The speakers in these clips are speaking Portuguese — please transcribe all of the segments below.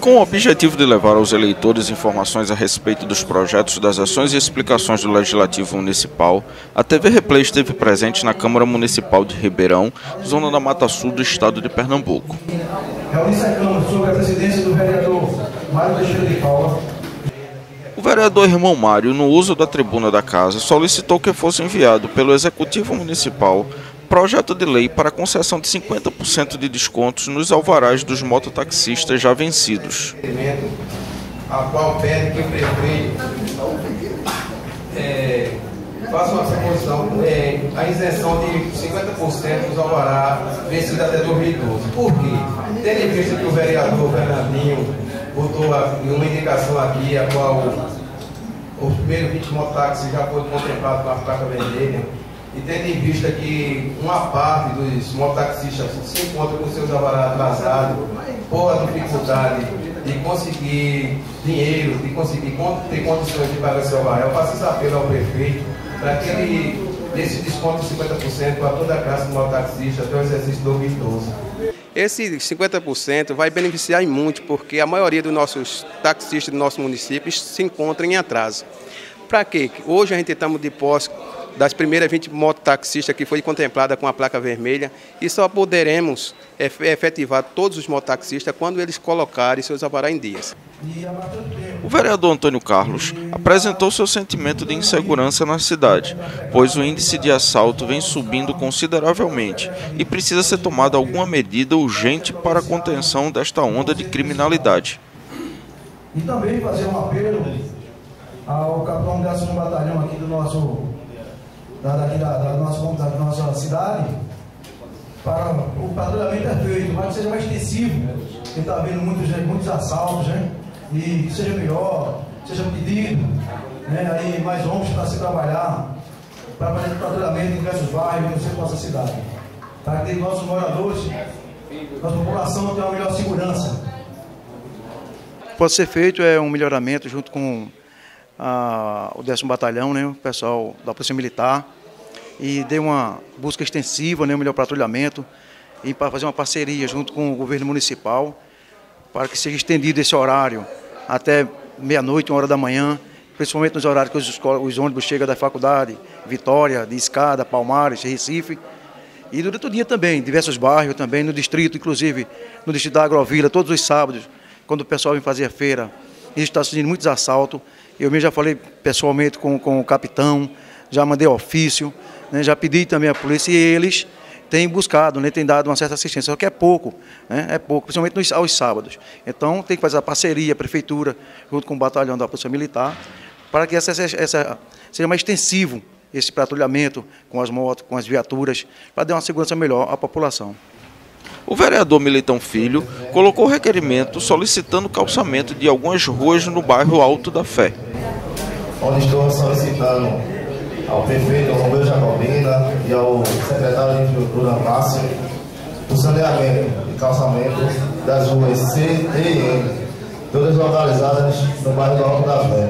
Com o objetivo de levar aos eleitores informações a respeito dos projetos, das ações e explicações do Legislativo Municipal, a TV Replay esteve presente na Câmara Municipal de Ribeirão, zona da Mata Sul do estado de Pernambuco. sobre a presidência do vereador Mário Teixeira de Paula. O vereador Irmão Mário, no uso da tribuna da casa, solicitou que fosse enviado pelo Executivo Municipal projeto de lei para concessão de 50% de descontos nos alvarás dos mototaxistas já vencidos. A qual pede que o prefeito é, faça uma proposição, é, a isenção de 50% dos alvarás vencidos até 2012. Por quê? Tendo em vista que o vereador Fernandinho botou uma indicação aqui, a qual os primeiros 20 mototáxis já foram contemplados com a placa vermelha, e tendo em vista que uma parte dos mototaxistas se encontra com seus alvarás atrasados por a dificuldade de conseguir dinheiro, de conseguir ter condições de pagar seu alvará, eu faço esse apelo ao prefeito para que ele dê esse desconto de 50% para toda a classe de mototaxista até o exercício 2012. Esse 50% vai beneficiar muito, porque a maioria dos nossos taxistas do nosso município se encontram em atraso. Para quê? Hoje a gente estamos de posse das primeiras 20 mototaxistas que foi contemplada com a placa vermelha e só poderemos efetivar todos os mototaxistas quando eles colocarem seus alvará em dias. O vereador Antônio Carlos apresentou seu sentimento de insegurança na cidade, pois o índice de assalto vem subindo consideravelmente e precisa ser tomada alguma medida urgente para a contenção desta onda de criminalidade. E também fazer um apelo ao capitão 10 batalhão aqui do nosso da, daqui da, da, nossa, da nossa cidade, para o patrulhamento é feito, mas que seja mais extensivo, porque está havendo muitos, muitos assaltos, né? E que seja melhor, seja pedido, né? Aí mais homens para se trabalhar, para fazer patrulhamento em diversos bairros, da nossa cidade. Para que nossos moradores, nossa população tenha uma melhor segurança. Pode ser feito é um melhoramento junto com o décimo batalhão, né, o pessoal da Polícia Militar, e deu uma busca extensiva, né, um melhor patrulhamento, e para fazer uma parceria junto com o governo municipal, para que seja estendido esse horário até meia-noite, uma hora da manhã, principalmente nos horários que os, os ônibus chegam da faculdade, Vitória, de Escada, Palmares, Recife, e durante o dia também, diversos bairros também, no distrito, inclusive no distrito da Agrovila, todos os sábados, quando o pessoal vem fazer a feira, eles estão sentindo muitos assaltos, eu mesmo já falei pessoalmente com, com o capitão, já mandei ofício, né, já pedi também à polícia e eles têm buscado, né, têm dado uma certa assistência, só que é pouco, né, é pouco, principalmente nos, aos sábados. Então tem que fazer a parceria, a prefeitura, junto com o batalhão da Polícia Militar, para que essa, essa, seja mais extensivo esse patrulhamento com as motos, com as viaturas, para dar uma segurança melhor à população. O vereador Militão Filho colocou requerimento solicitando calçamento de algumas ruas no bairro Alto da Fé. Onde estou solicitando ao prefeito Romeu Jacobina e ao secretário de Infraestrutura Márcio o saneamento e calçamento das ruas C e N, todas localizadas no bairro do Alto da Fé,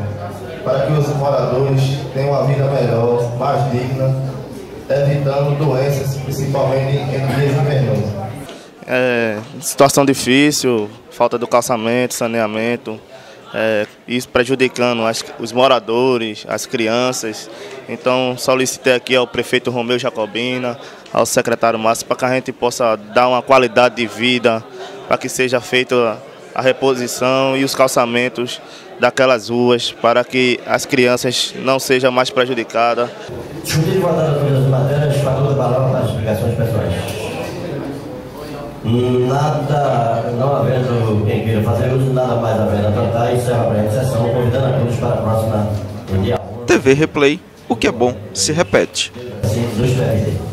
para que os moradores tenham uma vida melhor, mais digna, evitando doenças, principalmente em dias invernosos. É, situação difícil, falta do calçamento, saneamento, é, isso prejudicando as, os moradores, as crianças. Então solicitei aqui ao prefeito Romeu Jacobina, ao secretário Márcio, para que a gente possa dar uma qualidade de vida, para que seja feita a reposição e os calçamentos daquelas ruas, para que as crianças não sejam mais prejudicadas. As matérias, balão das explicações pessoais. Nada, não havendo quem queira fazer uso, nada mais havendo a tratar, encerra a breve sessão, convidando a todos para a próxima TV Replay, o que é bom se repete. Assim,